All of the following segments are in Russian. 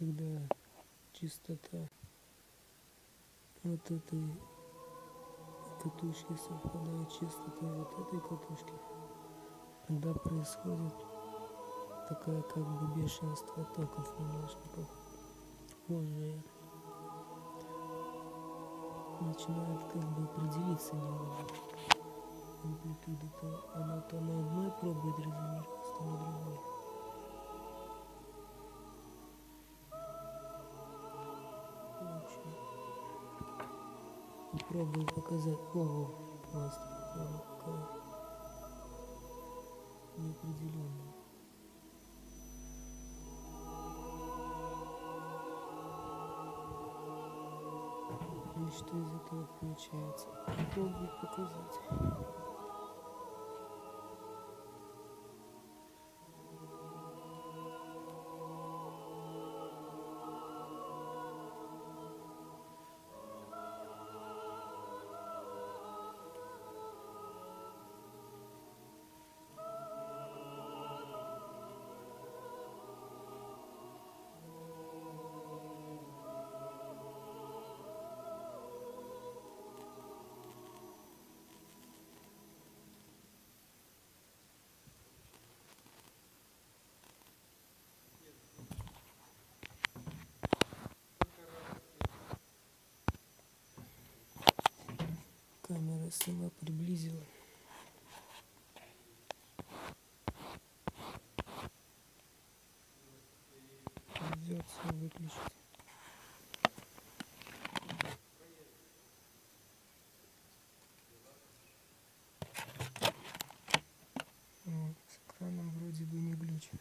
когда частота вот этой катушки совпадает с частотой вот этой катушки, тогда происходит такое как бы бешенство токов немножко похожее. Начинает как бы определиться немного амплитуда, то она то на одной пробует резонировать, то на другой. Попробую показать. О, просто какая неопределенная. И что из этого получается? Попробую показать. Камера сама приблизила. Придется выключить. Вот, с экраном вроде бы не глючит.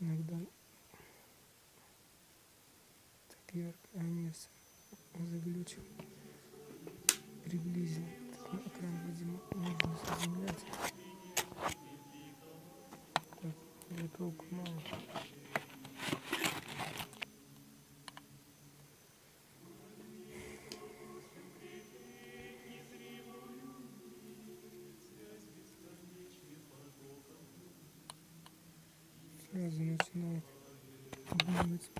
Иногда ярко они заглючил приблизил этот экран видимо нужно заземлять так для толку мало. Сразу начинает думать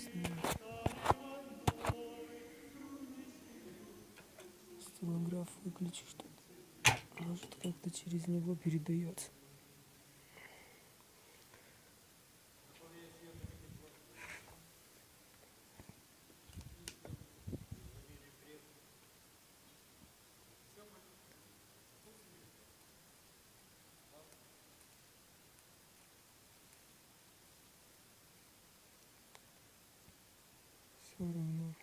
снимать. Стилограф выключи что-то. Может как-то через него передается. Равно.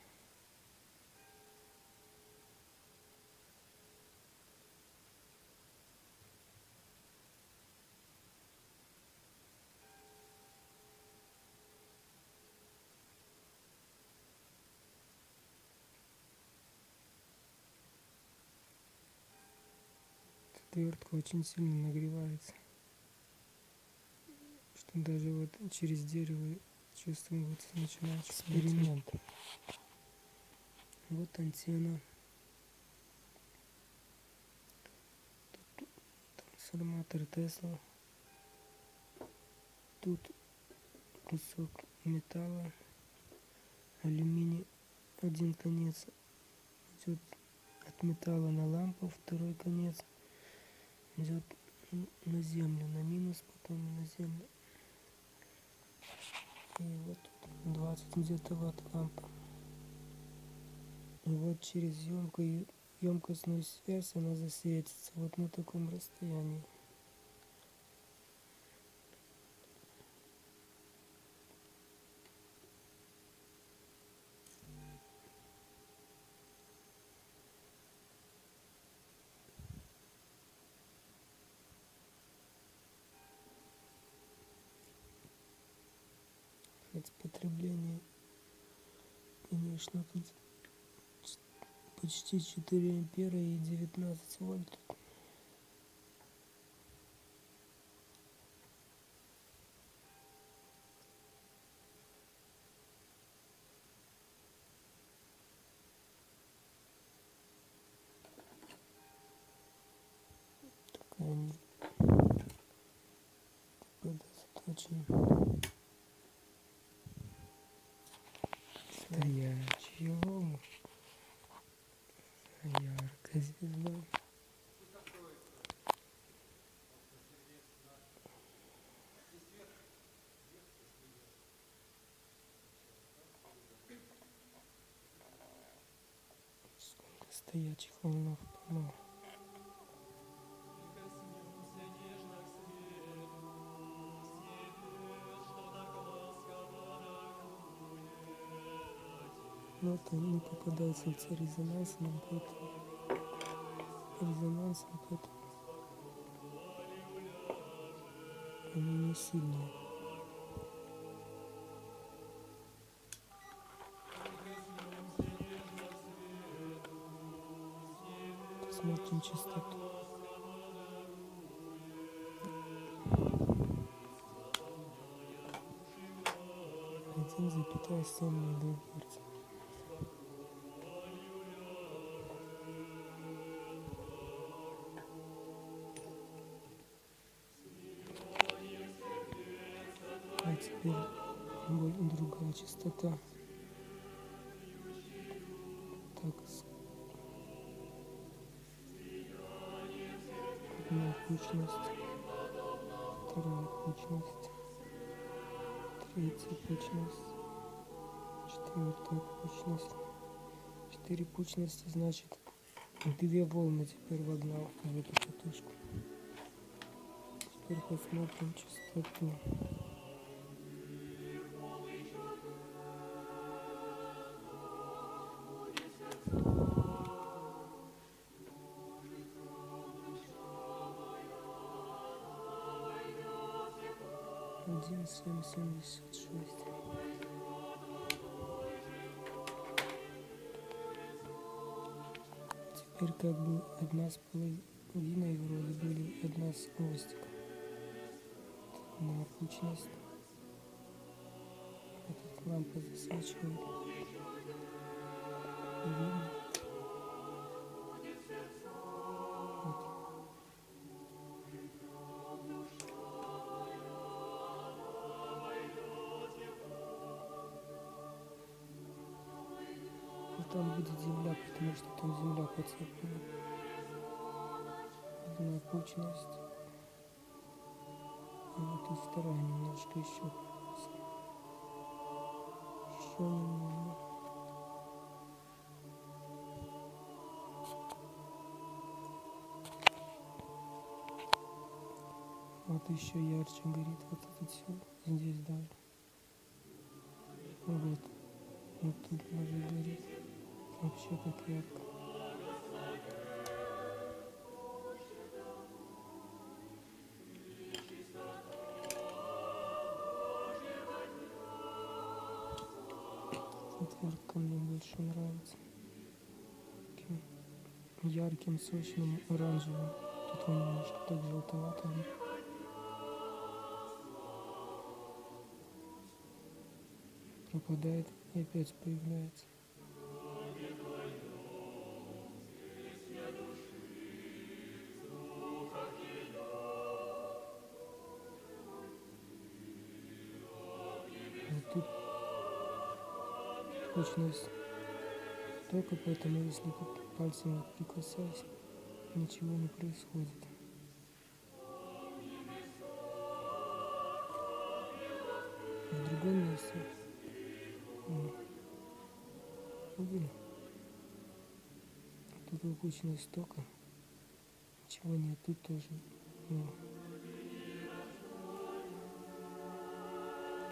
Отвертка очень сильно нагревается, что даже вот через дерево чувствуется начинает эксперимент. Вот антенна. Тут трансформатор Тесла. Тут кусок металла, алюминий, один конец идет от металла на лампу, второй конец идет на землю, на минус, потом на землю и вот 20 где-то ватт лампа. И вот через емкую, емкостную связь она засветится вот на таком расстоянии. Хоть потребление. Конечно тут почти 4 ампера и 19 вольт они попадают очень стоячие волны яркая звезда. Сколько стоячих волнов полно. Но это не попадается в резонансным, поэтому резонансом, поэтому они не сильные. Посмотрим частоту. Один запятая семь ноль частота. Так, одна кучность, вторая кучность, третья кучность, четвертая кучность. Четыре кучности значит две волны теперь вогнал в эту катушку. Теперь посмотрим частоту. Один семь семьдесят шесть. Теперь как бы одна с половиной вроде были одна с хвостиком. На кучность. Этот лампа засвечивает. Видно? Там будет земля, потому что там земля подцеплена. Одна кучность. И вот тут вторая немножко еще. Еще немного. Вот еще ярче горит вот это все. Здесь даже. Вот. Вот тут даже горит. Вообще как ярко. Четверка мне больше нравится. Таким ярким, сочным, оранжевым. Тут он немножко так желтовато. Пропадает и опять появляется. Точность только поэтому, если пальцем вот прикасаюсь, ничего не происходит. В другом месте видно? Тут выпущенность тока. Ничего нет, тут тоже. ну,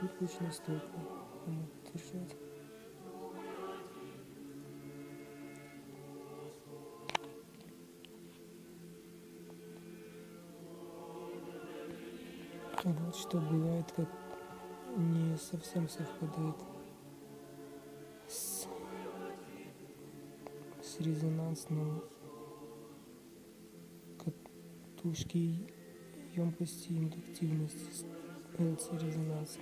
Тут кучность тока. Надо держать. Что бывает, как не совсем совпадает с, с резонансным катушки емкости индуктивности с ЛЦ резонансом.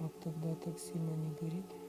Вот тогда так сильно не горит.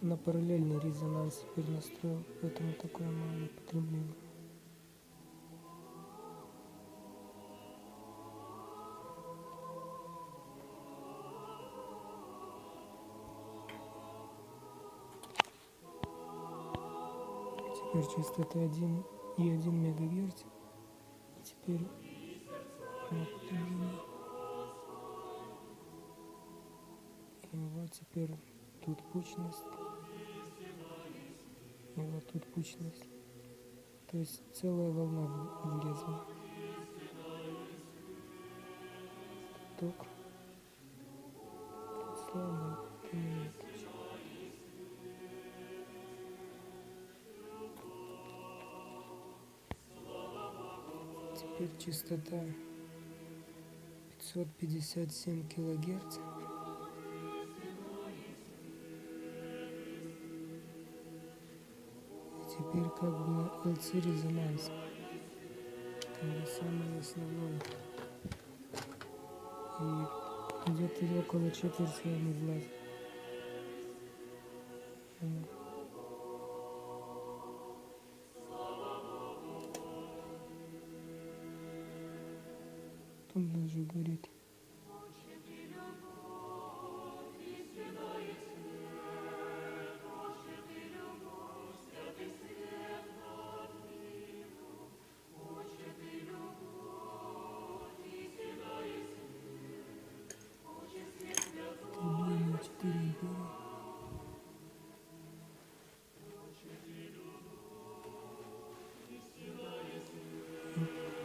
На параллельный резонанс теперь поэтому такое малое потребление. Теперь частота 1 и 1 мегагерц. И теперь потребление. И вот теперь тут пучность. И вот тут пучность. То есть целая волна влезла. Ток. Слабый. Нет. Теперь частота 557 килогерц. Теперь как бы LC резонанс. Как бы самый основной. И где-то около четверти не влазит. Тут даже горит.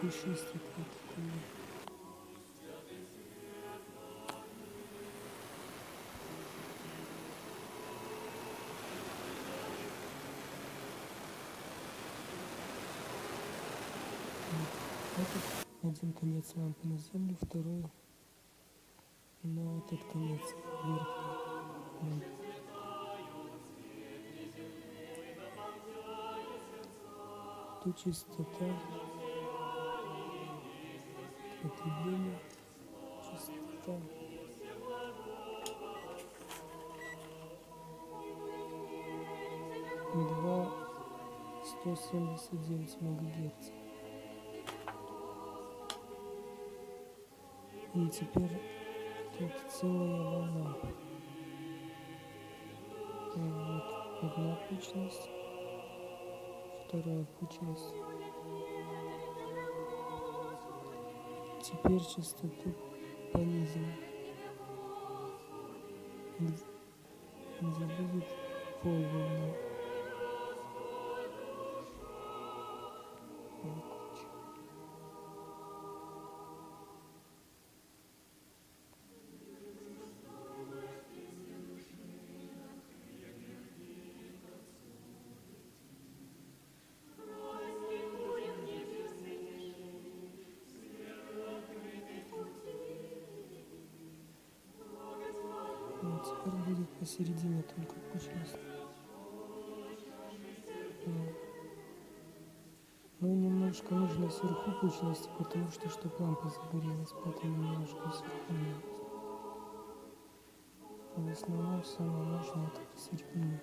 Пушистик вот такой. Этот один конец лампы на землю, второй на этот конец верхний. Тут чистота потребление, чистота. Два сто семьдесят девять мегагерц. И теперь тут целая волна. Вот одна пучность, вторая пучность. Теперь частоту понизим, где будет полволны. Будет посередине только пучность. Ну немножко нужно сверху пучности, потому что чтобы лампа загорелась, поэтому немножко сверху надо. А в основном самое важное это посередине.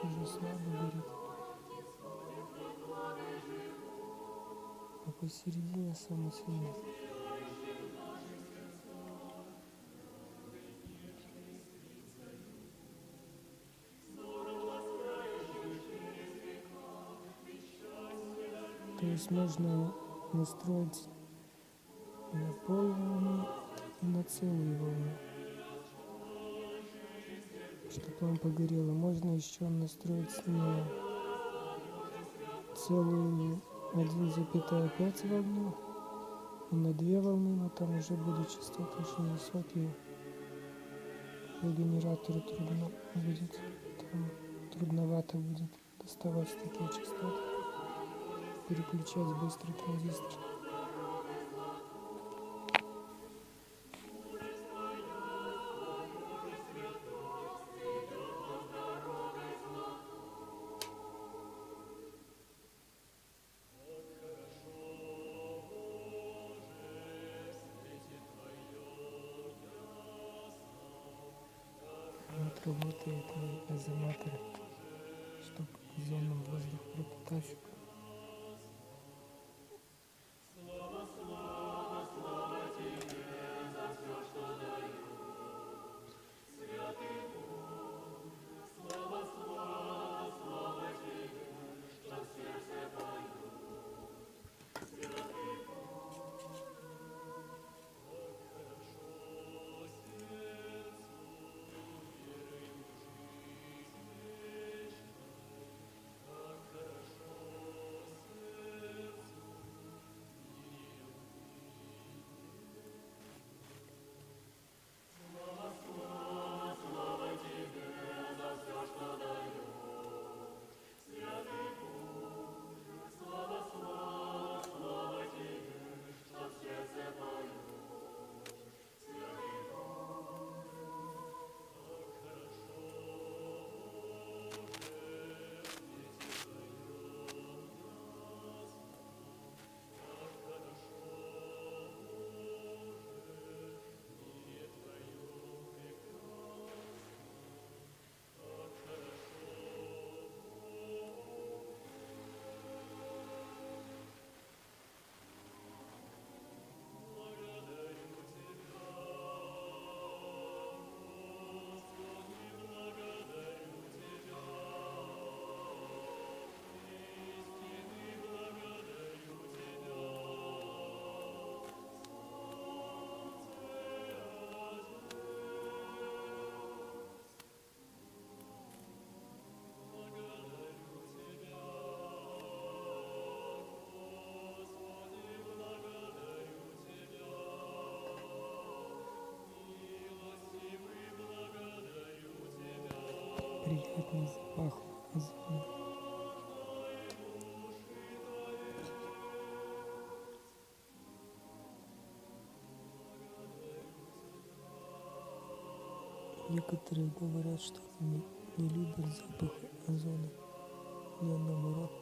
Тут уже слабо горит. Посередине самый сильный. То есть можно настроить на полволны и на целую волну. Чтобы лампа горела. Можно еще настроить на целую 1,5 волну и на две волны, но там уже будут частоты очень высокие. По генератору трудно будет, там трудновато будет доставать такие частоты, переключать быстрый транзистор. Мои азиматоры, чтобы зону воздух пропитать. Приятный запах озона. Некоторые говорят, что они не любят запах озона. Я наоборот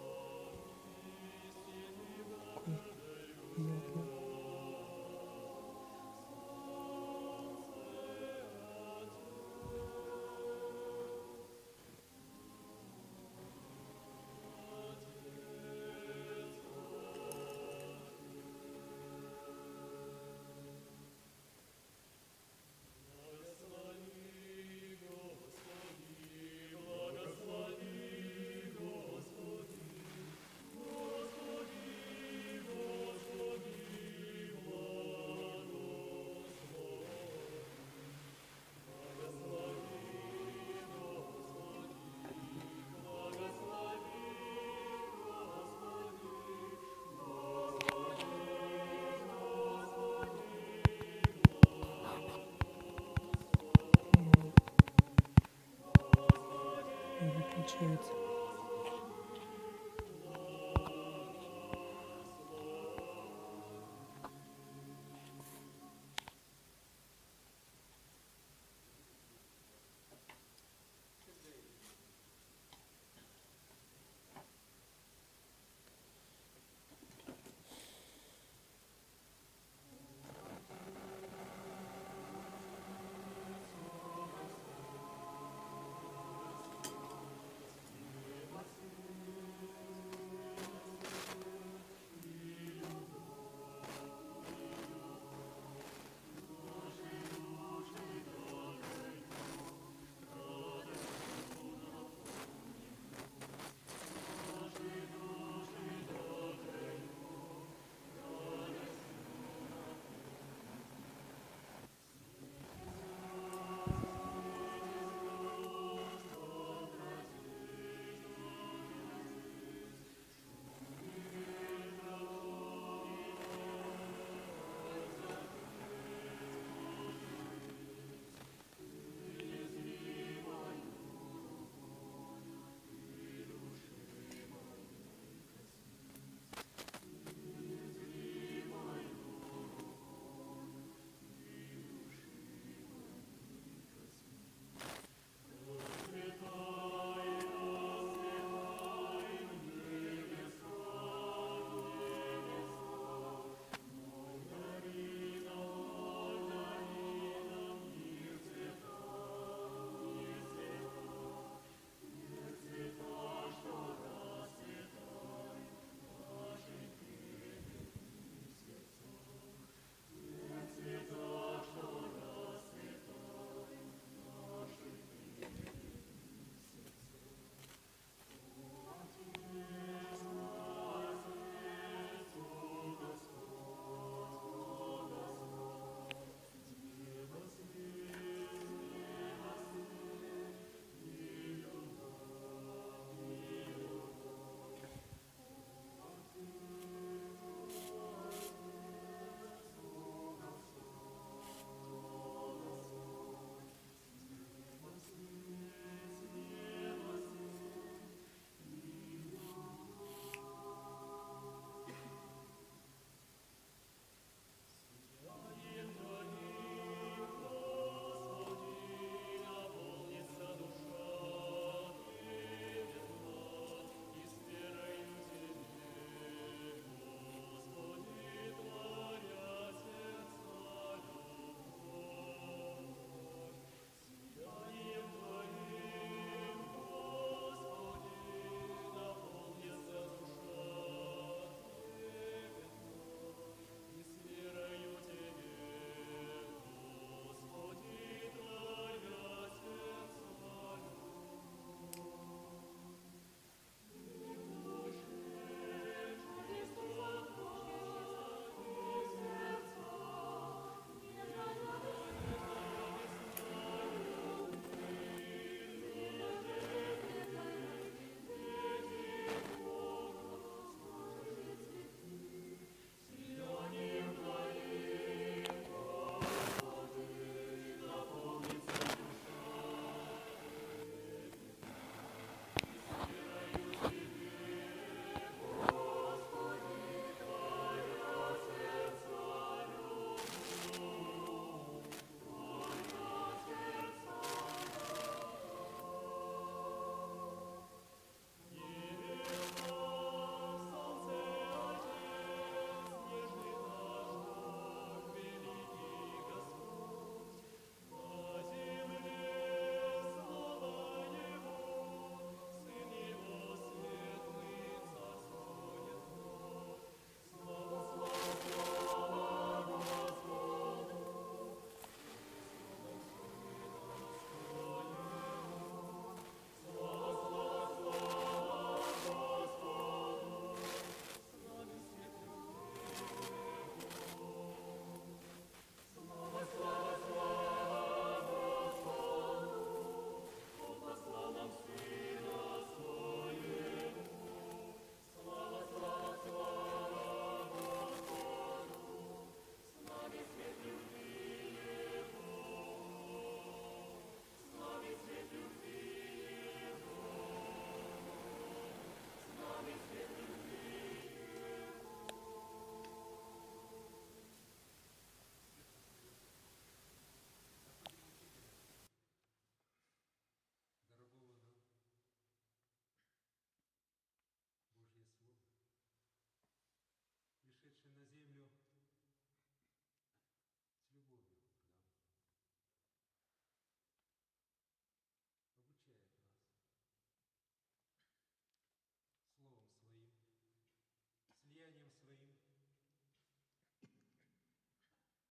attitudes.